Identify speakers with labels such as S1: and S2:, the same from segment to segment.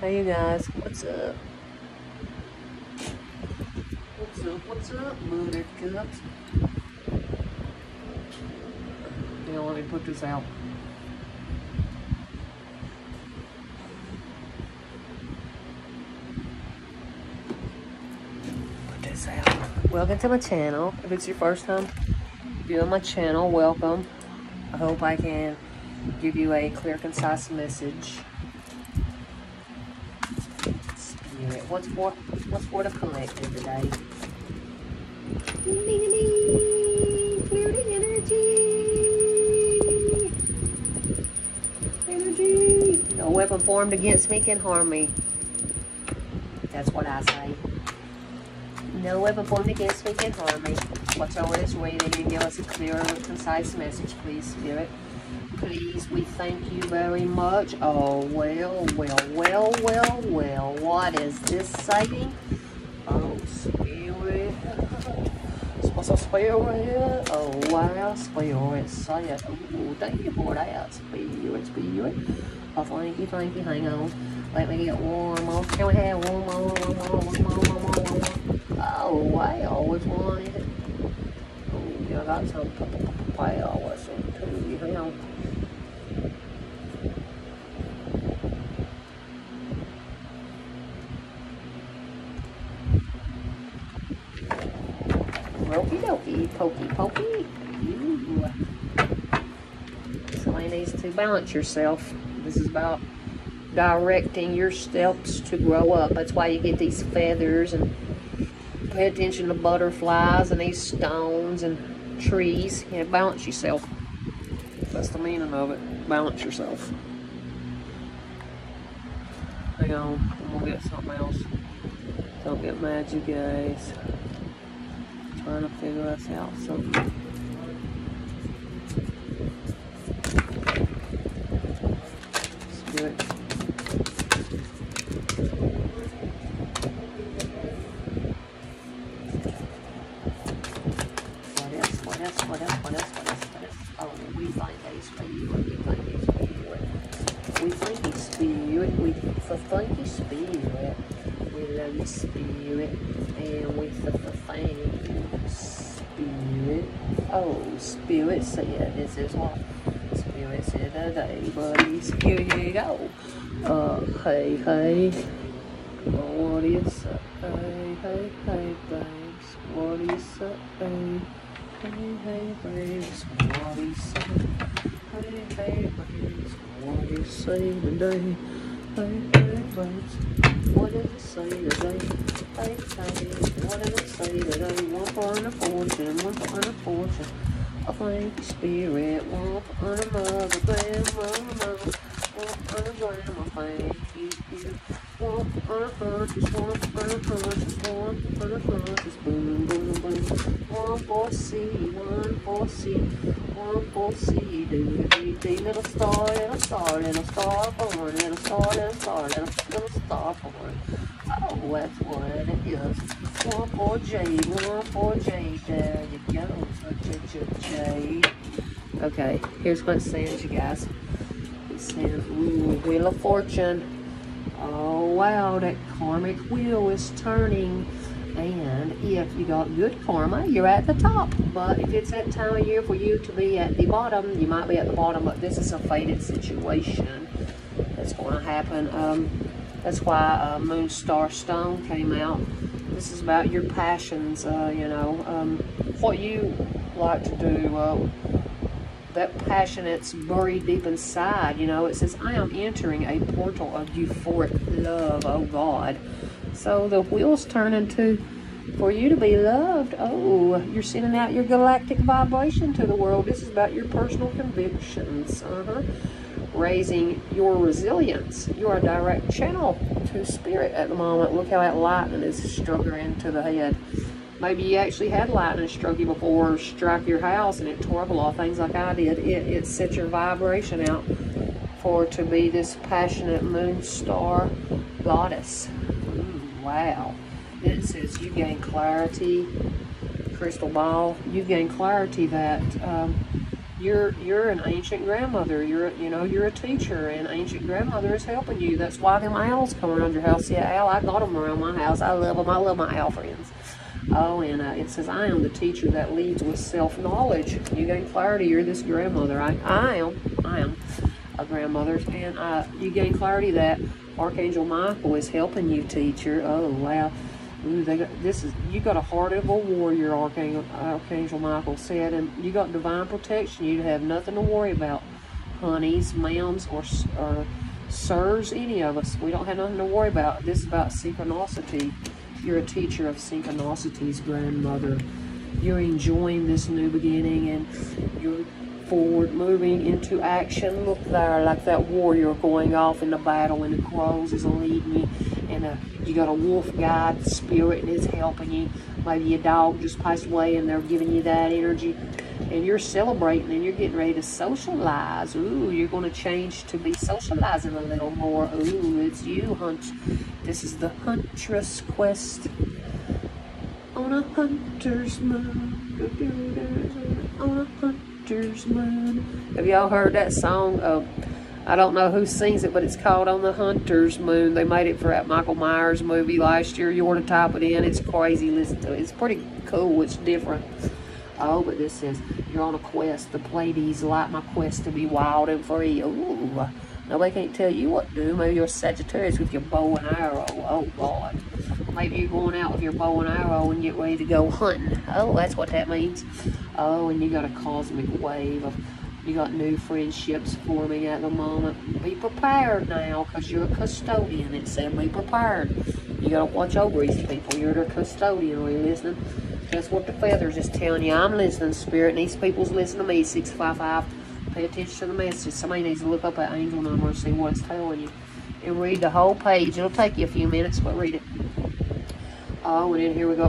S1: Hey you guys, what's up? What's up, what's up, buttercups? You know, let me put this out. Put this out. Welcome to my channel. If it's your first time viewing my channel, welcome. I hope I can give you a clear, concise message. What's for what's for the collective today? Ding ding ding, clear the energy. Energy. No weapon formed against me can harm me. That's what I say. No weapon formed against me can harm me. What's over this reading and give us a clear, concise message, please, Spirit. Please, we thank you very much. Oh, well, well, well, well, well. What is this saying? Oh, Spirit. What's a spirit? Oh, wow, Spirit. Say it. Oh, thank you for that, Spirit, Spirit. Oh, thank you, thank you. Hang on. Let me get one more. Can we have one more, one more, one more, one more, one more? Oh, one is it? Oh, I got some papaya or something too. Hang on. Okie dokie, pokey pokey. Ooh. Somebody needs to balance yourself. This is about directing your steps to grow up. That's why you get these feathers and pay attention to butterflies and these stones and trees. Yeah, balance yourself. That's the meaning of it. Balance yourself. Hang on, I'm gonna get something else. Don't get mad, you guys. Trying to figure us out something. Hey. What do you say? Hey, hey, babes. What do you say? Hey, hey, babes. What do you say? Hey, hey, babes. What do you say today? Hey, hey, babes. What does it say today? Hey, hey, what does it say today? One for a fortune, one for a fortune. I thank you, spirit, one for a mother, mama, mama. One for C, one for C, one for C, do do do, little star, little star, little star born, little star, little star, little star born. Oh, that's what. One for J, one for J, there you go, J, J. Okay, here's what it says, you guys. Says, ooh, Wheel of Fortune. Oh wow, that karmic wheel is turning. And if you got good karma, you're at the top. But if it's that time of year for you to be at the bottom, you might be at the bottom, but this is a fated situation that's going to happen. Um, that's why uh, Moon Star Stone came out. This is about your passions, uh, you know, um, what you like to do. Uh, that passion that's buried deep inside. You know, it says, I am entering a portal of euphoric love, oh God. So the wheels turn into, for you to be loved, oh, you're sending out your galactic vibration to the world. This is about your personal convictions. Uh-huh. Raising your resilience. You're a direct channel to spirit at the moment. Look how that lightning is struggling into the head. Maybe you actually had lightning struck you before, or strike your house, and it tore up a lot of things like I did. It, it set your vibration out for to be this passionate moon star goddess. Wow. Then it says you gain clarity, crystal ball. You gain clarity that um, you're you're an ancient grandmother. You're you know you're a teacher, and ancient grandmother is helping you. That's why them owls come around your house. Yeah, Al, I got them around my house. I love them. I love my owl friends. Oh, and uh, it says, I am the teacher that leads with self-knowledge. You gain clarity. You're this grandmother. I, I am. I am a grandmother. And uh, you gain clarity that Archangel Michael is helping you, teacher. Oh, wow. Ooh, they got, this is you got a heart of a warrior, Archangel, Archangel Michael said, and you got divine protection. You have nothing to worry about, honeys, ma'ams, or or sirs, any of us. We don't have nothing to worry about. This is about synchronicity. You're a teacher of synchronicities, grandmother. You're enjoying this new beginning, and you're forward moving into action. Look there, like that warrior going off in the battle, and the crows is leading you, and uh, you got a wolf guide spirit and is helping you. Maybe a dog just passed away, and they're giving you that energy. And you're celebrating and you're getting ready to socialize. Ooh, you're going to change to be socializing a little more. Ooh, it's you, Hunt. This is the Huntress quest on a hunter's moon. On a hunter's moon. Have y'all heard that song? Uh, I don't know who sings it, but it's called On the Hunter's Moon. They made it for that Michael Myers movie last year. You want to type it in. It's crazy. Listen to it. It's pretty cool. It's different. Oh, but this says, you're on a quest. The Pleiades like my quest to be wild and free. Ooh. Nobody can't tell you what to do. Maybe you're a Sagittarius with your bow and arrow. Oh, God. Maybe you're going out with your bow and arrow and get ready to go hunting. Oh, that's what that means. Oh, and you got a cosmic wave of you got new friendships forming at the moment. Be prepared now, because you're a custodian. It said be prepared. You got to watch over these people. You're their custodian. Are you listening? That's what the feathers is telling you. I'm listening, Spirit, and these people's listening to me. 655. Pay attention to the message. Somebody needs to look up that angel number and see what it's telling you. And read the whole page. It'll take you a few minutes, but read it. Oh, and then here we go.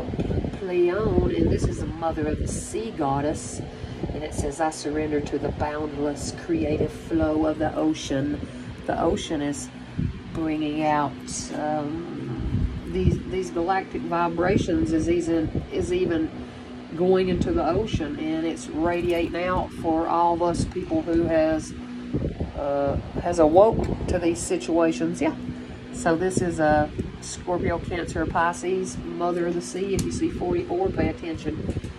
S1: Pleione, and this is the mother of the sea goddess. And it says, I surrender to the boundless creative flow of the ocean. The ocean is bringing out um, these these galactic vibrations is even, is even going into the ocean and it's radiating out for all of us people who has uh, has awoke to these situations. Yeah. So this is a Scorpio, Cancer, Pisces, Mother of the Sea. If you see 44, pay attention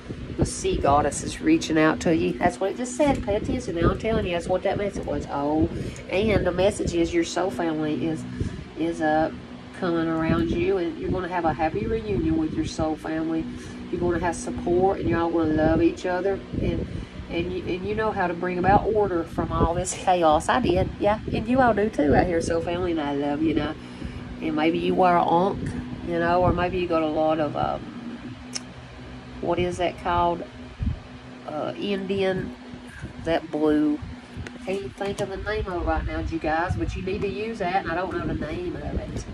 S1: the sea goddess is reaching out to you. That's what it just said. Pay attention. Now I'm telling you, that's what that message was. Oh, and the message is your soul family is is uh coming around you, and you're going to have a happy reunion with your soul family. You're going to have support, and you're all going to love each other, and and you and you know how to bring about order from all this chaos. I did, yeah, and you all do too out here, soul family, and I love you know. And maybe you wear a ankh, you know, or maybe you got a lot of. Um, what is that called? Uh, Indian, that blue. Can't think of the name of it right now, you guys, but you need to use that, and I don't know the name of it.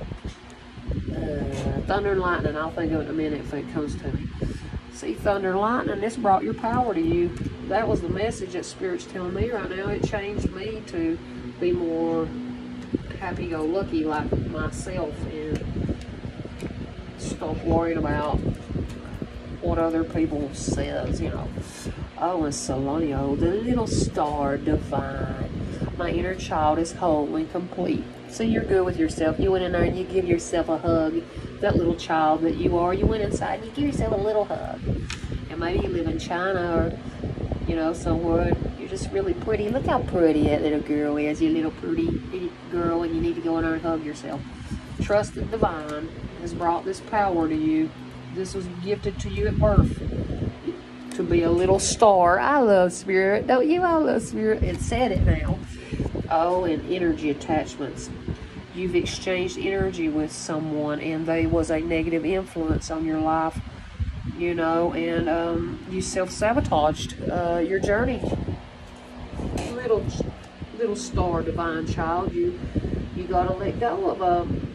S1: Uh, thunder and lightning, I'll think of it in a minute if it comes to me. See, thunder and lightning, this brought your power to you. That was the message that Spirit's telling me right now. It changed me to be more happy-go-lucky like myself and stop worrying about what other people says, you know. Oh, and Solonio, the little star divine. My inner child is whole and complete. So you're good with yourself. You went in there and you give yourself a hug. That little child that you are, you went inside and you give yourself a little hug. And maybe you live in China or, you know, somewhere. You're just really pretty. Look how pretty that little girl is. You little pretty girl, and you need to go in there and hug yourself. Trust the divine has brought this power to you this was gifted to you at birth to be a little star. I love spirit. Don't you? I love spirit. And said it now. Oh, and energy attachments. You've exchanged energy with someone and they was a negative influence on your life, you know, and um, you self-sabotaged uh, your journey. Little, little star divine child, you you gotta let go of um,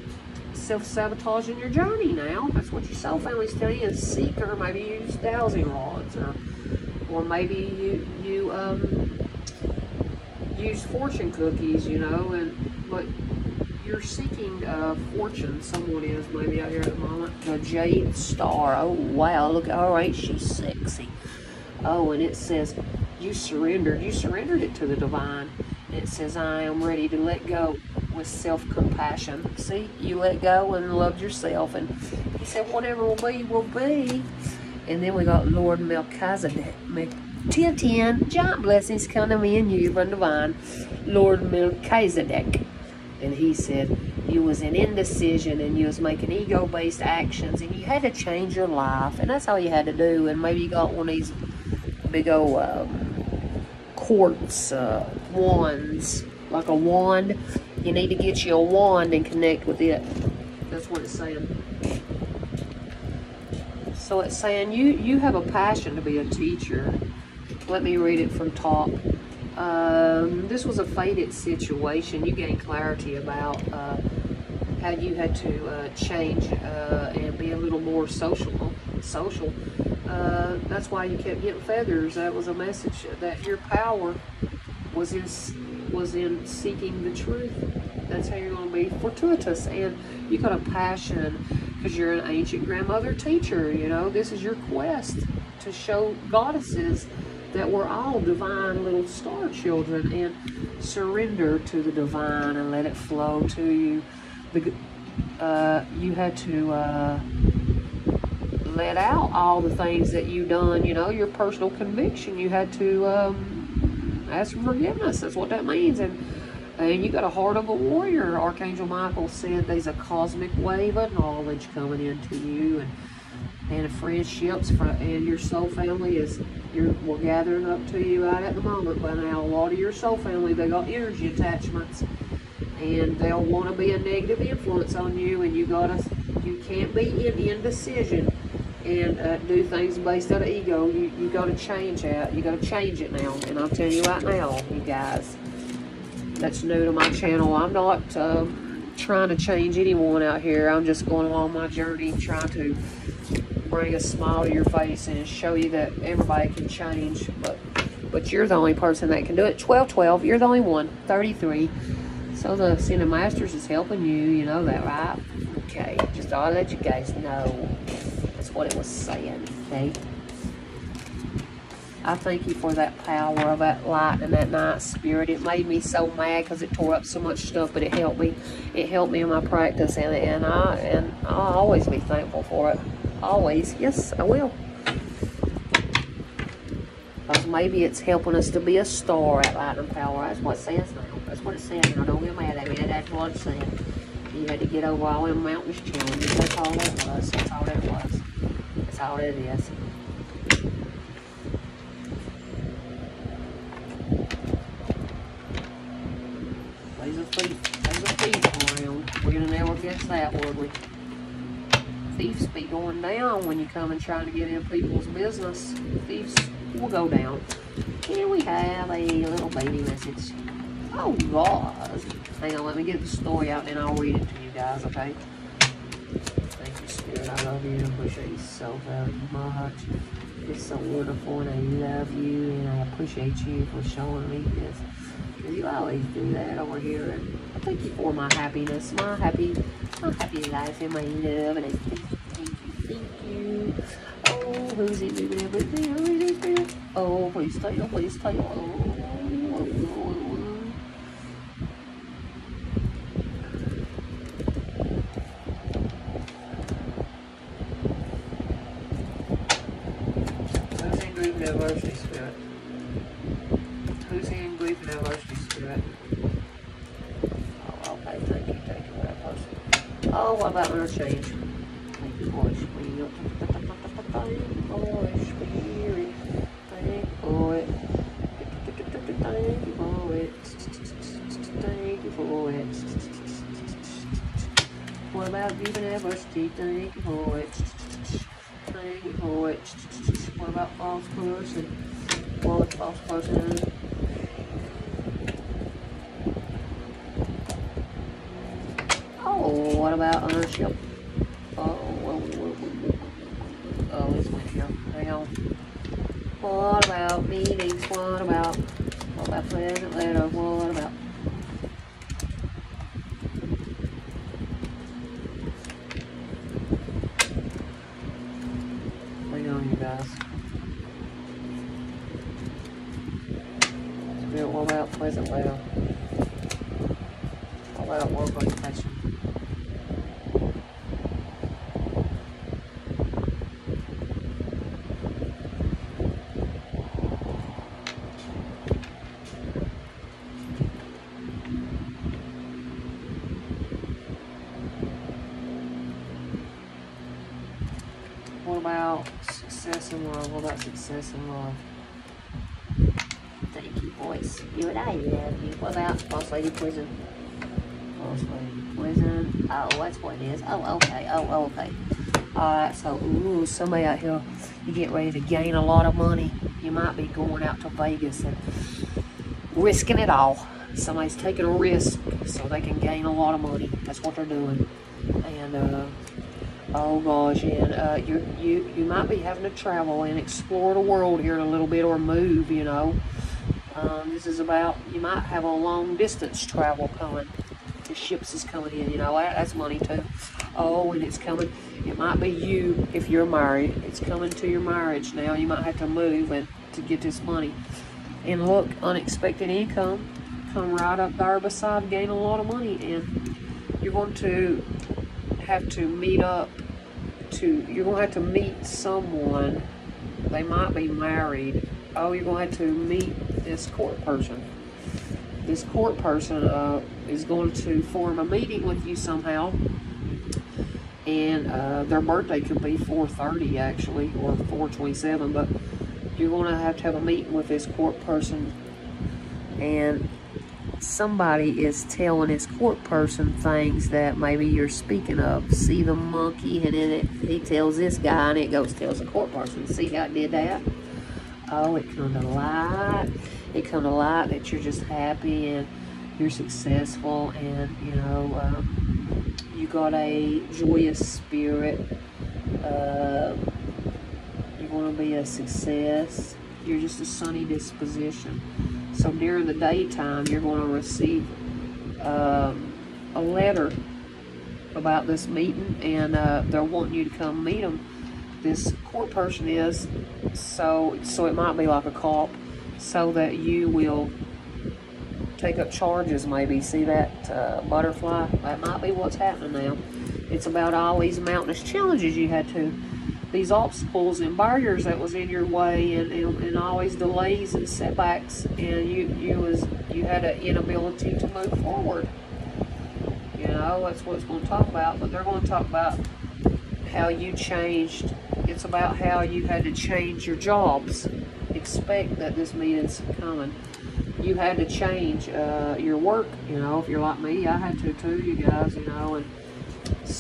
S1: self-sabotaging your journey now. That's what your soul family's telling you. Seeker, maybe you use dowsing rods, or or maybe you you um, use fortune cookies, you know, and but you're seeking uh, fortune. Someone is maybe out here at the moment. The Jade Star. Oh wow, look! All right, she's sexy. Oh, and it says you surrendered. You surrendered it to the divine. And it says, I am ready to let go with self compassion. See, you let go and loved yourself. And he said, whatever will be, will be. And then we got Lord Melchizedek. 10 10, giant blessings come to me and you from divine. Lord Melchizedek. And he said, you was in indecision and you was making ego-based actions and you had to change your life. And that's all you had to do. And maybe you got one of these big old um, quartz uh, wands, like a wand. You need to get you a wand and connect with it. That's what it's saying. So it's saying you, you have a passion to be a teacher. Let me read it from top. Um, this was a faded situation. You gained clarity about uh, how you had to uh, change uh, and be a little more social. Social. Uh, that's why you kept getting feathers. That was a message that your power was in was in seeking the truth. That's how you're going to be fortuitous, and you got a passion because you're an ancient grandmother teacher. You know this is your quest to show goddesses that we're all divine little star children and surrender to the divine and let it flow to you. The, uh, you had to uh, let out all the things that you've done, you know, your personal conviction. You had to um, ask for forgiveness. That's what that means. And and you got a heart of a warrior. Archangel Michael said there's a cosmic wave of knowledge coming into you and and friendships and your soul family is you're, we're gathering up to you right at the moment. But now a lot of your soul family they got energy attachments and they'll want to be a negative influence on you and you gotta you can't be in indecision and uh, do things based out of ego. You, you got to change that you got to change it now. And i'm telling you right now you guys that's new to my channel. I'm not um, trying to change anyone out here. I'm just going along my journey trying to bring a smile to your face and show you that everybody can change but but you're the only person that can do it 12 12 you're the only one 33 so the Ascended Masters is helping you, you know that, right? Okay, just I'd let you guys know. That's what it was saying, okay? I thank you for that power of that light and that night spirit. It made me so mad because it tore up so much stuff, but it helped me. It helped me in my practice, and and I and I'll always be thankful for it. Always, yes, I will. Because maybe it's helping us to be a star at Light and Power. That's what it says now. That's what it says Now, don't get mad at me. That's what it said. You had to get over all them mountains challenges. That's all that was. That's all that was. That's all it is. There's a thief. There's a thief around. We're gonna never guess that, would we? Thieves be going down when you come and try to get in people's business. Thieves will go down. Here we have a little baby message. Oh, God. Hang on, let me get the story out and I'll read it to you guys, okay? Thank you, Spirit. I love you. I appreciate you so very much. It's so wonderful and I love you and I appreciate you for showing me this. You always do that over here. And thank you for my happiness, my happy, my happy life and my love. And I thank you, thank you, thank you. Oh, who's it everything? It Oh, please you, please. Oh, oh, oh. University Spirit. Who's here in Grief University Spirit? Oh, okay, thank you, thank you for that person. Oh, what about little change? Thank you, Holy Spirit. Thank you, Holy Spirit. Thank you for it. Thank you for it. What about Grief University? Thank you for it. Thank you for it. What about false person? What about false person? What about ownership? Oh, oh, oh, oh it's my tail. Hang. What about meetings? What about, what about Pleasant Meadow? What about guys. What about Pleasant Meadow? What about work Warburg Pasture? In love? Thank you, boys. You and I love you. What about Boss Lady Prison? Boss Lady Prison. Oh, that's what it is. Oh, okay. Oh, oh, okay. Alright, so, ooh, somebody out here, you get ready to gain a lot of money. You might be going out to Vegas and risking it all. Somebody's taking a risk so they can gain a lot of money. That's what they're doing. And, uh, Oh gosh, and uh, you you you might be having to travel and explore the world here a little bit, or move. You know, um, this is about you might have a long distance travel coming. The ships is coming in. You know, that, that's money too. Oh, and it's coming. It might be you if you're married. It's coming to your marriage now. You might have to move and to get this money. And look, unexpected income come right up there beside gain a lot of money, and you're going to have to meet up to you're gonna have to meet someone. They might be married. Oh you're gonna have to meet this court person. This court person uh, is going to form a meeting with you somehow. And uh, their birthday could be 4.30 actually or 4.27 but you're going to have to have a meeting with this court person. And somebody is telling this court person things that maybe you're speaking of. See the monkey, and then it, he tells this guy, and it goes tells the court person. See how it did that? Oh, it come to light. It come to light that you're just happy and you're successful, and you know um, you got a joyous spirit. Uh, you're going to be a success. You're just a sunny disposition. So during the daytime, you're going to receive um, a letter about this meeting, and uh, they're wanting you to come meet them. This court person is, so so it might be like a cop, so that you will take up charges. Maybe see that uh, butterfly. That might be what's happening now. It's about all these mountainous challenges you had to these obstacles and barriers that was in your way and, and, and always delays and setbacks and you you was you had an inability to move forward. You know that's what it's going to talk about but they're going to talk about how you changed. It's about how you had to change your jobs. Expect that this meeting's coming. You had to change uh, your work you know if you're like me i had to too you guys you know and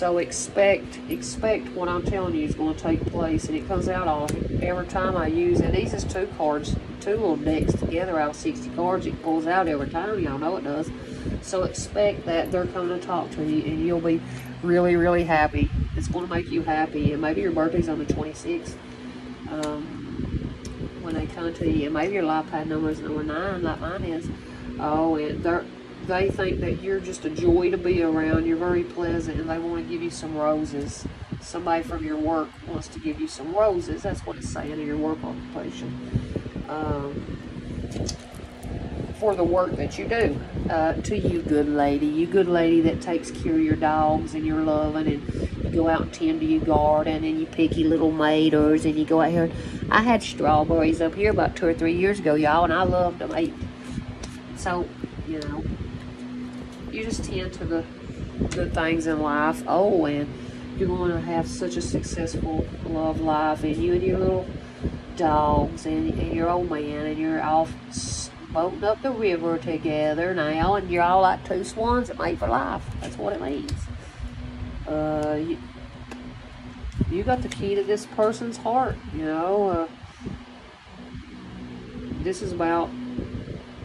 S1: so expect expect what I'm telling you is going to take place, and it comes out all every time I use. it. these is two cards, two little decks together out of 60 cards. It pulls out every time. Y'all know it does. So expect that they're coming to talk to you, and you'll be really, really happy. It's going to make you happy, and maybe your birthday's on the 26th. Um, when they come to you, and maybe your life path number is number nine, like mine is. Oh, and they're they think that you're just a joy to be around. You're very pleasant, and they want to give you some roses. Somebody from your work wants to give you some roses. That's what it's saying in your work occupation. Um, for the work that you do. Uh, to you, good lady. You good lady that takes care of your dogs and you're loving and you go out and tend to your garden and you pick your little maters and you go out here. I had strawberries up here about two or three years ago, y'all, and I loved them. I, so, you know, you just tend to the good things in life. Oh, and you're going to have such a successful love life, and you and your little dogs and, and your old man, and you're off boating up the river together now, and you're all like two swans that mate for life. That's what it means. Uh, you, you got the key to this person's heart, you know. Uh, this is about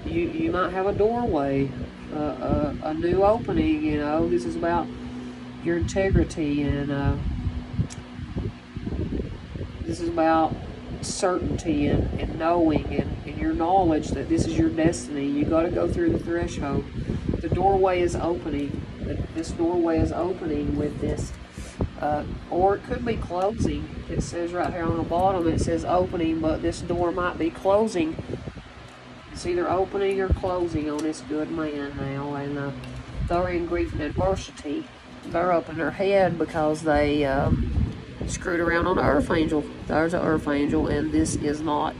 S1: you. You might have a doorway a, a, a, new opening, you know. This is about your integrity and uh, this is about certainty and, and knowing and, and your knowledge that this is your destiny. You got to go through the threshold. The doorway is opening. This doorway is opening with this. Uh, or it could be closing. It says right here on the bottom, it says opening, but this door might be closing it's either opening or closing on this good man now, and uh, they're in grief and adversity. They're up in their head because they um, screwed around on the earth angel. There's an earth angel, and this is not.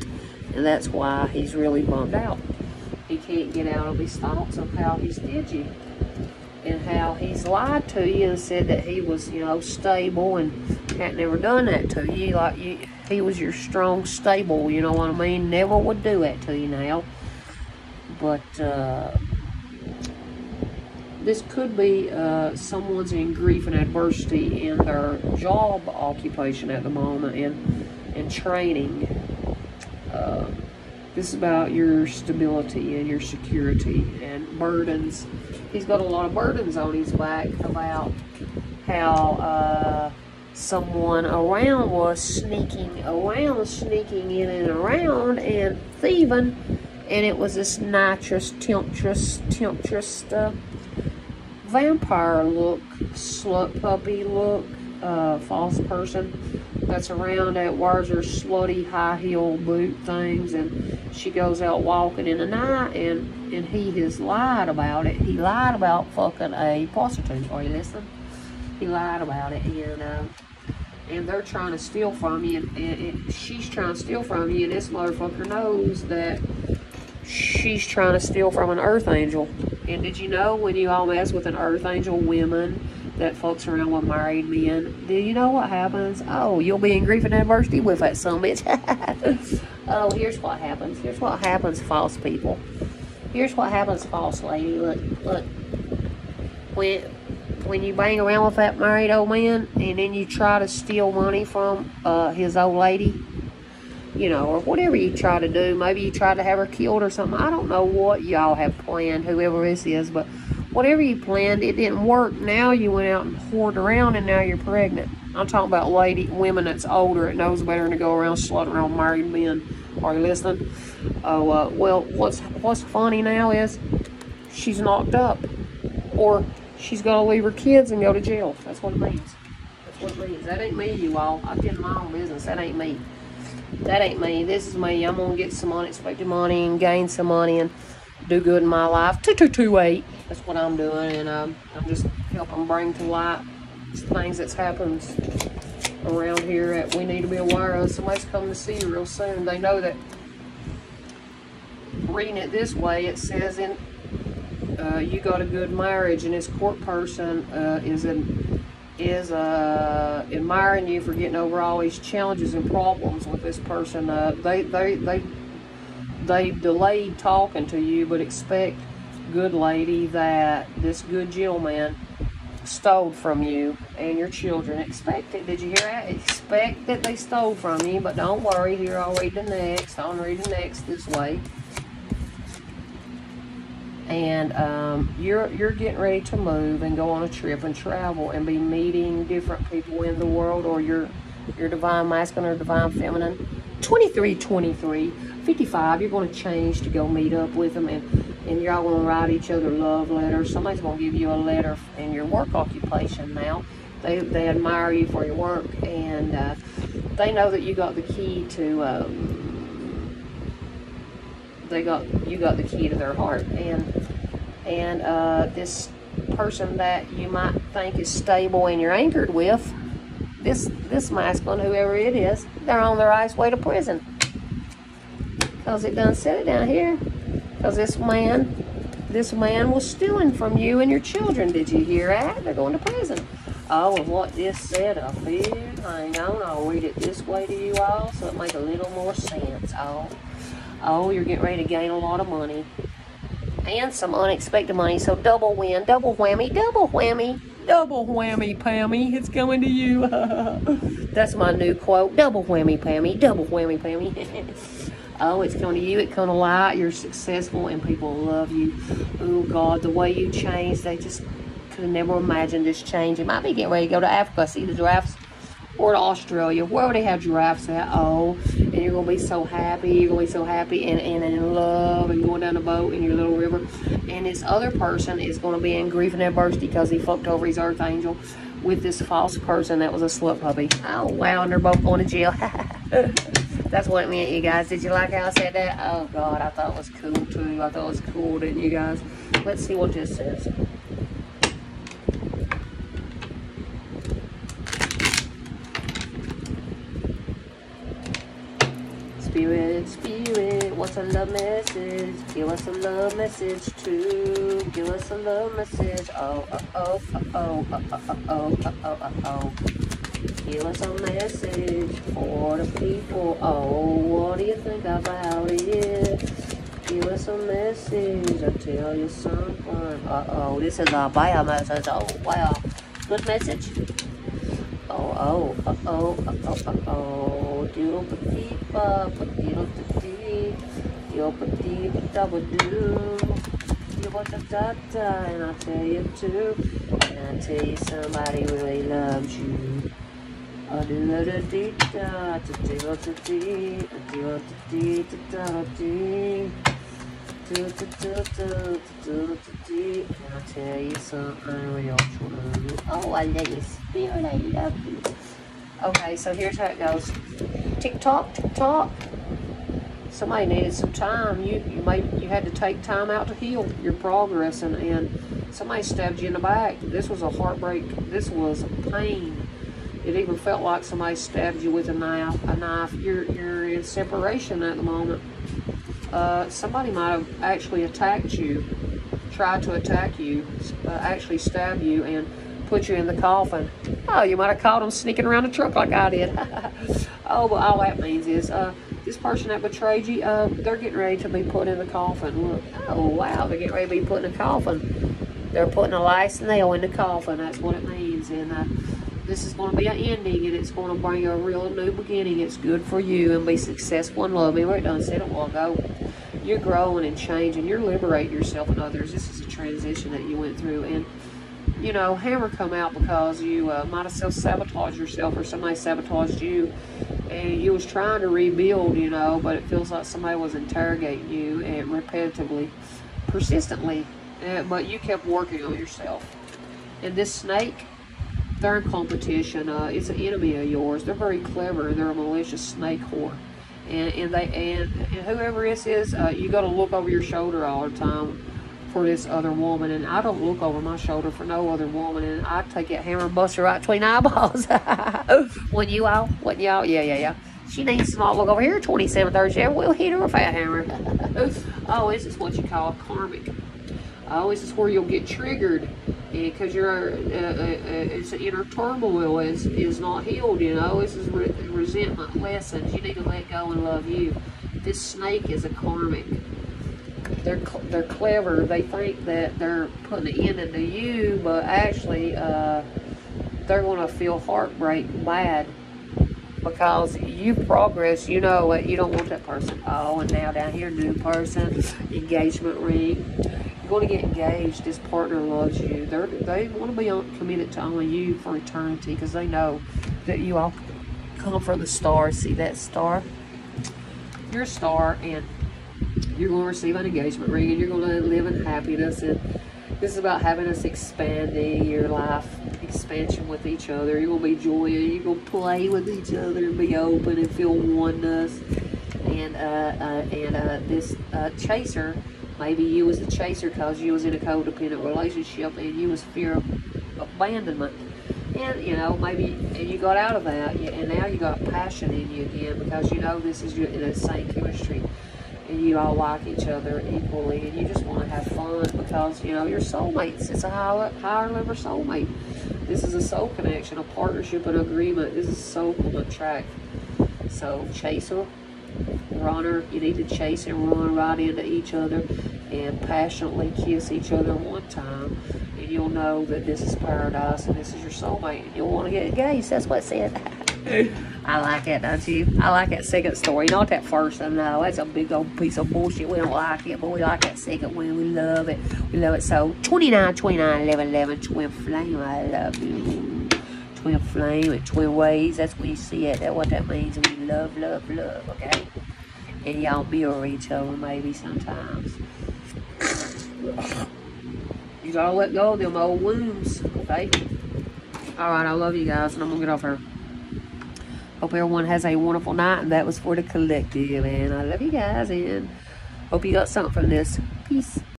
S1: And that's why he's really bummed out. He can't get out of his thoughts of how he's did you and how he's lied to you and said that he was, you know, stable and had never done that to you. Like you, he was your strong, stable. You know what I mean? Never would do that to you now. But uh, this could be uh, someone's in grief and adversity in their job occupation at the moment and and training. Uh, this is about your stability and your security and burdens. He's got a lot of burdens on his back about how uh, someone around was sneaking around, sneaking in and around and thieving. And it was this nitrous, temptress, temptress uh, vampire look, slut puppy look, uh, false person that's around that wears her slutty high heel boot things and she goes out walking in the night and and he has lied about it. He lied about fucking a prostitute. Are you listening? He lied about it and uh, and they're trying to steal from you and, and, and she's trying to steal from you and this motherfucker knows that she's trying to steal from an earth angel and did you know when you all mess with an earth angel women that folks around with married men, do you know what happens? Oh, you'll be in grief and adversity with that some bitch. oh, here's what happens. Here's what happens, false people. Here's what happens, false lady. Look, look. When when you bang around with that married old man and then you try to steal money from uh, his old lady, you know, or whatever you try to do. Maybe you try to have her killed or something. I don't know what y'all have planned, whoever this is, but whatever you planned, it didn't work. Now you went out and whored around and now you're pregnant. I'm talking about lady, women that's older, it knows better than to go around slutting around married men. Are you listening? Oh, uh, well, what's, what's funny now is she's knocked up. Or she's going to leave her kids and go to jail. That's what it means. That's what it means. That ain't me, you all. I'm getting my own business. That ain't me. That ain't me. This is me. I'm to get some unexpected money and gain some money and do good in my life. 2228. That's what I'm doing, and um, I'm just helping bring to light things that's happened around here that we need to be aware of. Somebody's coming to see you real soon. They know that reading it this way, it says in uh, you got a good marriage, and this court person uh, is in, is uh, admiring you for getting over all these challenges and problems with this person. Uh, they they they they delayed talking to you, but expect, good lady, that this good gentleman stole from you and your children. Expect it. Did you hear that? Expect that they stole from you, but don't worry. Here, I'll read the next. I'll read the next this way. And um, you're you're getting ready to move and go on a trip and travel and be meeting different people in the world, or your your divine masculine or divine feminine. 23, 23 55, you're going to change to go meet up with them, and, and you're all going to write each other love letters. Somebody's going to give you a letter in your work occupation now. They, they admire you for your work, and uh, they know that you got the key to. Um, they got you got the key to their heart, and and uh, this person that you might think is stable and you're anchored with, this this masculine, whoever it is, they're on their ice way to prison. Because it done set it down here. Because this man, this man was stealing from you and your children. Did you hear that? They're going to prison. Oh, and what this said up here, hang on, I'll read it this way to you all so it make a little more sense. Oh, oh, you're getting ready to gain a lot of money. And some unexpected money, so double win, double whammy, double whammy, double whammy, Pammy, it's coming to you. That's my new quote, double whammy, Pammy, double whammy, Pammy. Oh, it's coming to you. It's coming to light. You're successful and people love you. Oh, God, the way you changed, they just could have never imagined this change. It might be getting ready to go to Africa, see the giraffes, or to Australia. Where would they have giraffes at? Oh, and you're going to be so happy. You're going to be so happy and, and in love and going down the boat in your little river. And this other person is going to be in grief and adversity because he fucked over his earth angel with this false person that was a slut puppy. Oh, wow, and they're both going to jail. That's what it meant, you guys. Did you like how I said that? Oh, God, I thought it was cool, too. I thought it was cool, didn't you guys? Let's see what this says. Spirit, spirit, what's a love message? Give us a love message too. Give us a love message. Oh, oh, oh, oh, oh, oh, oh, oh, oh, oh. Give us a message for the people. Oh, what do you think about it? Give us a message. I'll tell you something. Uh oh, this is a bio message. Oh, wow. Good message. Oh, oh, uh oh, uh oh, uh oh. Doodle petite ba, doodle petite. Doodle petite double doo. Doodle da da da. And I'll tell you too. And I'll tell you somebody really loves you. A doodle da dee da, da doodle da dee, a doodle da dee da da dee. Do, do, do, do, do, do, do. Can I tell you something real true? Oh, I love you, spirit. I love you. Okay, so here's how it goes. Tick tock, tick tock. Somebody needed some time. You you might you had to take time out to heal your progress, and and somebody stabbed you in the back. This was a heartbreak. This was a pain. It even felt like somebody stabbed you with a knife. A knife. You're you're in separation at the moment. Uh, somebody might have actually attacked you, tried to attack you, uh, actually stab you, and put you in the coffin. Oh, you might have caught them sneaking around the truck like I did. oh, but all that means is uh, this person that betrayed you, uh, they're getting ready to be put in the coffin. Look, oh wow, they're getting ready to be put in the coffin. They're putting a lice nail in the coffin. That's what it means, and uh, this is going to be an ending, and it's going to bring a real new beginning. It's good for you and be successful and love. Remember, it done said a while ago you're growing and changing. You're liberating yourself and others. This is a transition that you went through. And, you know, Hammer come out because you uh, might have self-sabotaged yourself or somebody sabotaged you. And you was trying to rebuild, you know, but it feels like somebody was interrogating you and repetitively, persistently. And, but you kept working on yourself. And this snake, they're in competition. Uh, it's an enemy of yours. They're very clever. They're a malicious snake whore and, and they and, and whoever this is, uh, you got to look over your shoulder all the time for this other woman. And I don't look over my shoulder for no other woman. And I take that hammer and bust her right between eyeballs. when you all, when y'all, yeah, yeah, yeah. She needs to not look over here, 27, 37. We'll hit her with a hammer. oh, this is what you call karmic. Oh, this is where you'll get triggered because your uh, uh, uh, it's inner turmoil is is not healed. You know, this is re resentment lessons. You need to let go and love you. This snake is a karmic. They're they're clever. They think that they're putting an end into you, but actually, uh, they're going to feel heartbreak bad because you progress. You know what? You don't want that person. Oh, and now down here, new person, engagement ring you're going to get engaged. This partner loves you. They're, they want to be committed to only you for eternity because they know that you all come from the star. See that star? You're a star, and you're going to receive an engagement ring, and you're going to live in happiness. And this is about having us expanding your life expansion with each other. You're going to be joyous. You're going to play with each other and be open and feel oneness. And uh, uh, and uh, this uh, chaser Maybe you was a chaser because you was in a codependent relationship and you was fear of abandonment. And, you know, maybe and you got out of that and now you got passion in you again because you know this is your, the same chemistry and you all like each other equally and you just want to have fun because, you know, you're soulmates. It's a higher, higher level soulmate. This is a soul connection, a partnership, an agreement. This is soul track. So, chaser runner. You need to chase and run right into each other and passionately kiss each other one time. And you'll know that this is paradise and this is your soulmate. And you'll want to get engaged. That's what it said. I like it, don't you? I like that second story. Not that first one, no. That's a big old piece of bullshit. We don't like it, but we like that second one. We love it. We love it. So, 29, 29, 11, 11, twin flame. I love you. Twin flame and twin ways. That's when you see it. That's what that means. We love, love, love, okay? and y'all mirror each other maybe sometimes. You gotta let go of them old wounds, okay? Alright, I love you guys, and I'm gonna get off here. Hope everyone has a wonderful night, and that was for the collective, and I love you guys, and hope you got something from this. Peace.